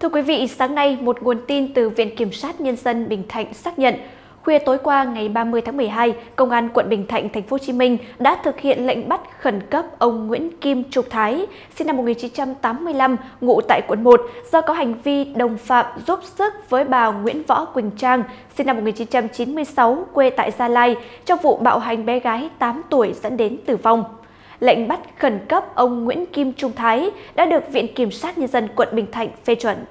Thưa quý vị, sáng nay, một nguồn tin từ Viện Kiểm sát Nhân dân Bình Thạnh xác nhận, khuya tối qua ngày 30 tháng 12, Công an quận Bình Thạnh, thành phố Hồ Chí Minh đã thực hiện lệnh bắt khẩn cấp ông Nguyễn Kim Trục Thái, sinh năm 1985, ngụ tại quận 1, do có hành vi đồng phạm giúp sức với bà Nguyễn Võ Quỳnh Trang, sinh năm 1996, quê tại Gia Lai, trong vụ bạo hành bé gái 8 tuổi dẫn đến tử vong. Lệnh bắt khẩn cấp ông Nguyễn Kim Trung Thái đã được Viện Kiểm sát Nhân dân quận Bình Thạnh phê chuẩn.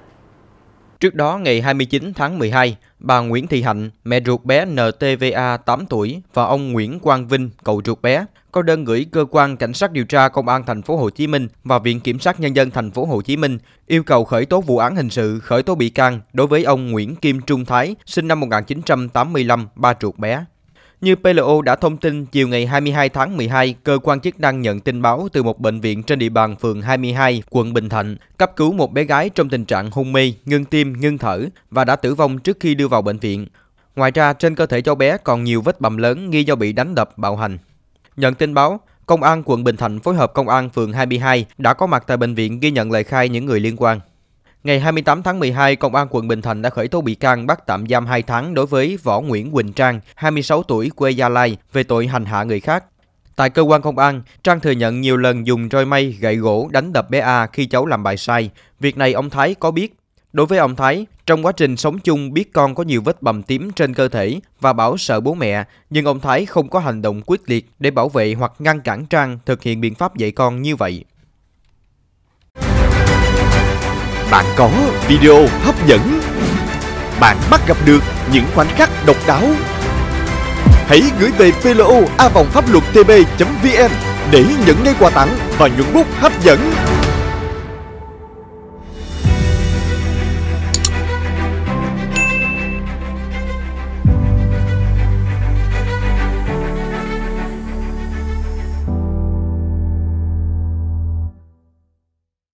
Trước đó, ngày 29 tháng 12, bà Nguyễn Thị Hạnh, mẹ ruột bé NTVA 8 tuổi và ông Nguyễn Quang Vinh, cậu ruột bé, có đơn gửi cơ quan cảnh sát điều tra công an thành phố Hồ Chí Minh và Viện Kiểm sát nhân dân thành phố Hồ Chí Minh yêu cầu khởi tố vụ án hình sự, khởi tố bị can đối với ông Nguyễn Kim Trung Thái, sinh năm 1985, ba ruột bé. Như PLO đã thông tin, chiều ngày 22 tháng 12, cơ quan chức năng nhận tin báo từ một bệnh viện trên địa bàn phường 22, quận Bình Thạnh, cấp cứu một bé gái trong tình trạng hôn mê, ngưng tim, ngưng thở và đã tử vong trước khi đưa vào bệnh viện. Ngoài ra, trên cơ thể cháu bé còn nhiều vết bầm lớn nghi do bị đánh đập, bạo hành. Nhận tin báo, Công an quận Bình Thạnh phối hợp Công an phường 22 đã có mặt tại bệnh viện ghi nhận lời khai những người liên quan. Ngày 28 tháng 12, Công an quận Bình Thạnh đã khởi tố bị can bắt tạm giam 2 tháng đối với Võ Nguyễn Quỳnh Trang, 26 tuổi, quê Gia Lai, về tội hành hạ người khác. Tại cơ quan công an, Trang thừa nhận nhiều lần dùng roi mây, gậy gỗ đánh đập bé A khi cháu làm bài sai. Việc này ông Thái có biết. Đối với ông Thái, trong quá trình sống chung biết con có nhiều vết bầm tím trên cơ thể và bảo sợ bố mẹ, nhưng ông Thái không có hành động quyết liệt để bảo vệ hoặc ngăn cản Trang thực hiện biện pháp dạy con như vậy. Bạn có video hấp dẫn. Bạn bắt gặp được những khoảnh khắc độc đáo. Hãy gửi về plo a vòng pháp luật tb.vn để nhận ngay quà tặng và nhuận bút hấp dẫn.